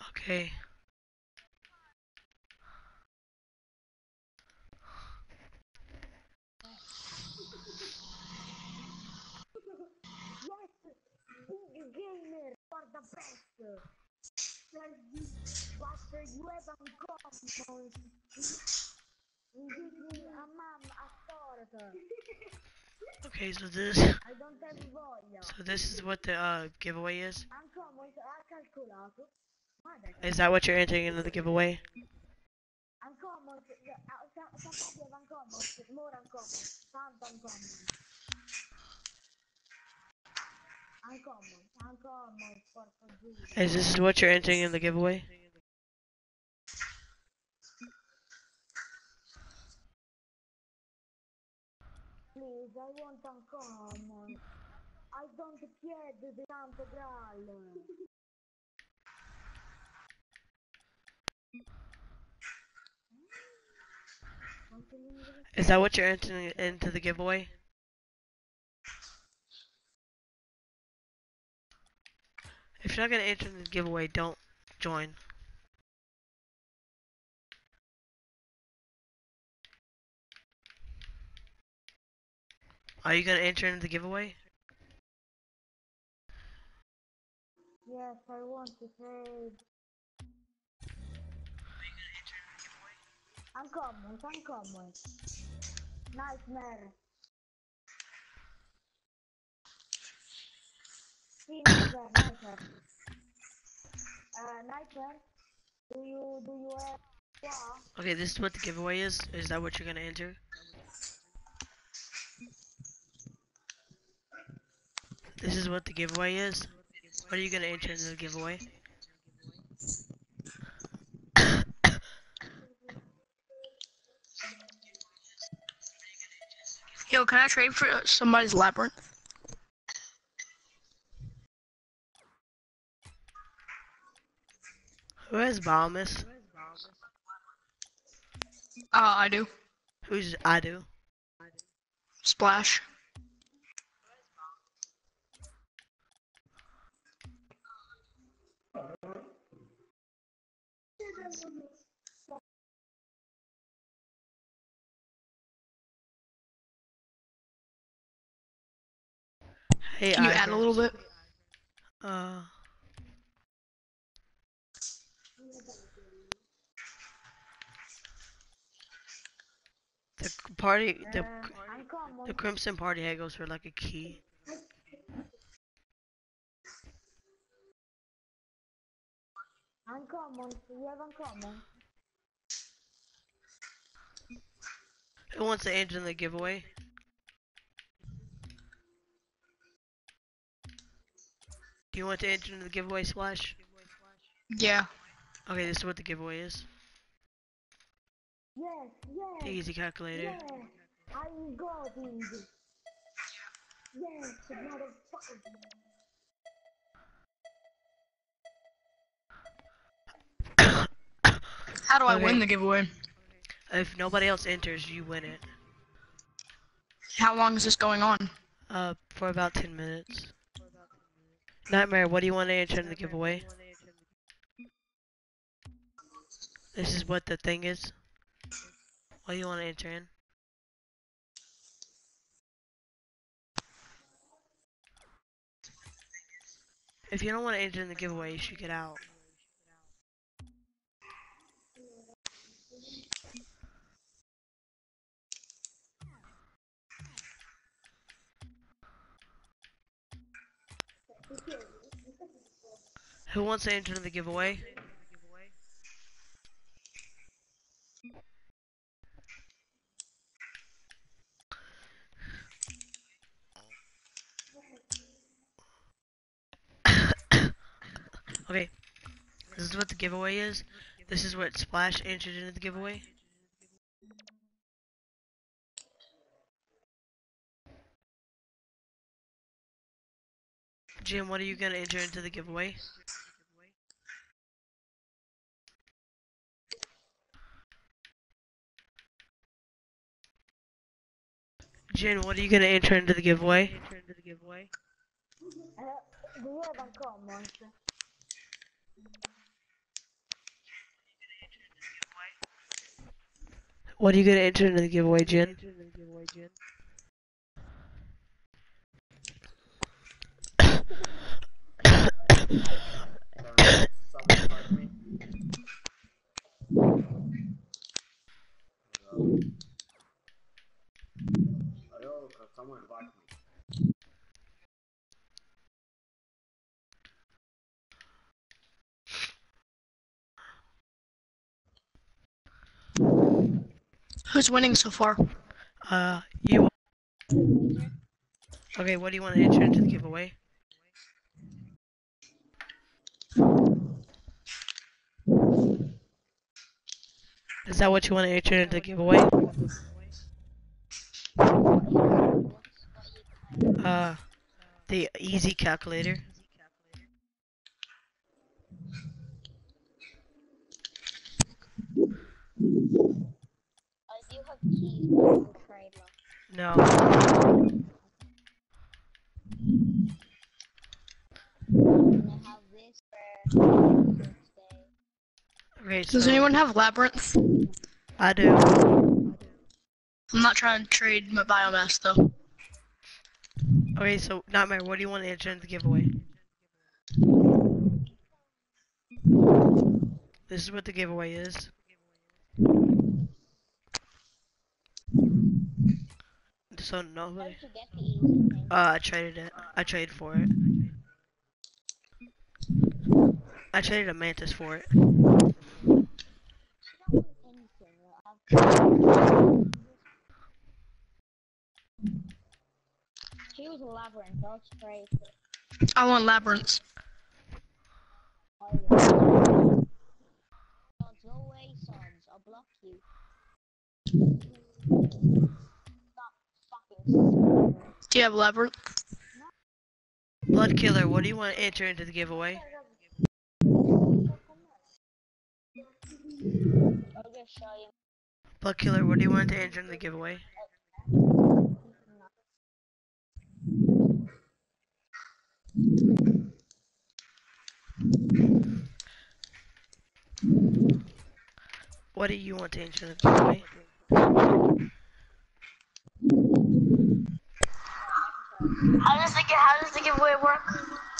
Okay. Okay, so this so this is what the uh, giveaway is. Is that what you're entering into the giveaway? Is this what you're entering in the giveaway? Please, I want uncommon. I don't care the tanto graal. Is that what you're entering into the giveaway? If you're not gonna enter the giveaway, don't join. Are you gonna enter into the giveaway? Yes, I want to trade. Uncommon, uncommon. Nightmare. Sì, nightmare, nightmare. Uh, nightmare. Do you do you have yeah? Okay, this is what the giveaway is. Is that what you're gonna enter? This is what the giveaway is. What are you gonna enter into the giveaway? Yo, can I trade for somebody's labyrinth? Who has Bombus? Uh, I do. Who's I do? Splash. Hey, Can you I add a little bit? Uh. The party, the the Crimson Party hat goes for like a key. Uncommon. You have uncommon. Who wants to enter in the giveaway? Do you want to enter into the giveaway, Splash? Yeah. Okay, this is what the giveaway is. Yes, yes. The easy calculator. Yes, I got it. Yes, motherfucker. How do I win the giveaway? If nobody else enters, you win it. How long is this going on? Uh, for about 10 minutes. Nightmare, what do you want to enter in the giveaway? This is what the thing is. What do you want to enter in? If you don't want to enter in the giveaway, you should get out. Who wants to enter the giveaway? okay, this is what the giveaway is. This is what Splash entered into the giveaway. Jim, what are you gonna enter into the giveaway? Jin, what are you gonna enter into the giveaway? Enter into the giveaway. What are you gonna enter into the giveaway, Jin? Who's winning so far? Uh, you. Okay, what do you want to enter into the giveaway? Is that what you want to enter into the giveaway? Uh, the easy calculator. I do have keys for the trailer. No. And have this for Thursday. Does anyone have labyrinth? I do. I'm not trying to trade my biomass though. Okay, so Nightmare, what do you want to enter in the giveaway? This is what the giveaway is. So nobody. did you get the easy thing? Uh, I traded it. I traded for it. I traded a mantis for it. She was a labyrinth, I'll spray. I want labyrinth. I will. Sons, away, sons. I'll block you. Do you have labyrinth? Blood Killer, what do you want to enter into the giveaway? I'll just show you. Blood Killer, what do you want to enter in the giveaway? What do you want to enter into the giveaway? How does the how does the giveaway work?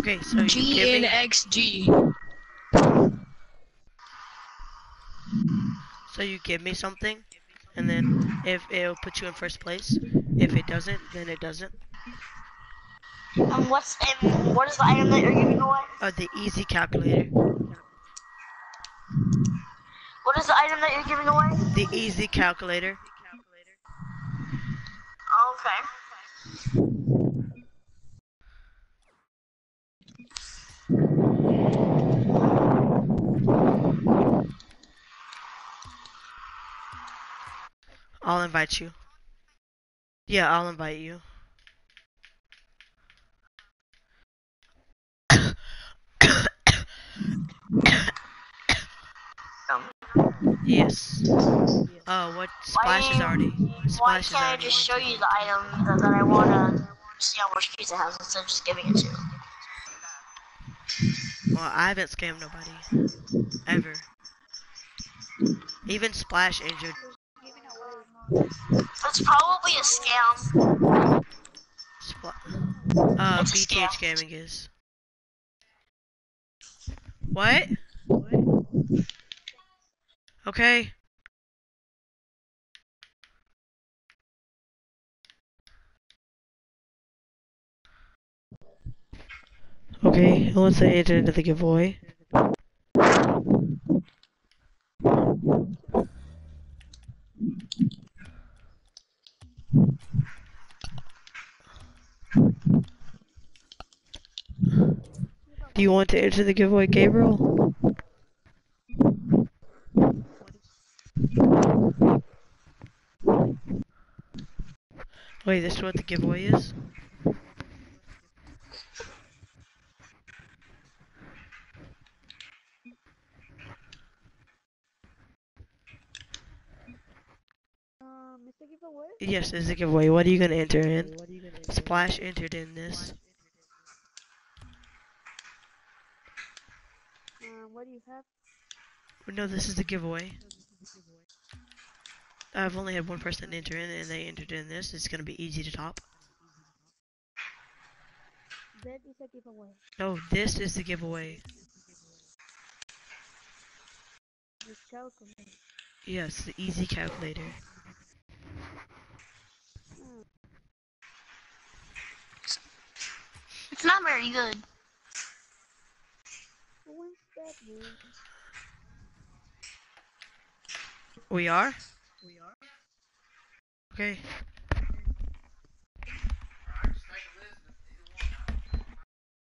Okay, so you G give N me, X G. so you give me something, and then if it'll put you in first place. If it doesn't, then it doesn't. And what's and what is the item that you're giving away? Uh, the easy calculator. What is the item that you're giving away? The easy calculator. Okay. I'll invite you. Yeah, I'll invite you. yes. Oh, what Splash is already. Why Splash can't I just show you the item that, that I wanna see how much keys it has instead of just giving it to you? Well, I haven't scammed nobody. Ever. Even Splash injured. It's probably a scam. Spla- uh, It's BTH scam. Gaming is. What? Okay. Okay, who wants to enter into the giveaway? Do you want to enter the giveaway, Gabriel? Wait, this is what the giveaway is? Um, is the? Yes, it's a giveaway. What are you gonna enter in? Splash entered in this. What do you have? No, this is the giveaway. I've only had one person enter in, and they entered in this. It's gonna be easy to top. That is a giveaway. No, this is the giveaway. The calculator. Yes, the easy calculator. It's not very good. We are. We are. Okay.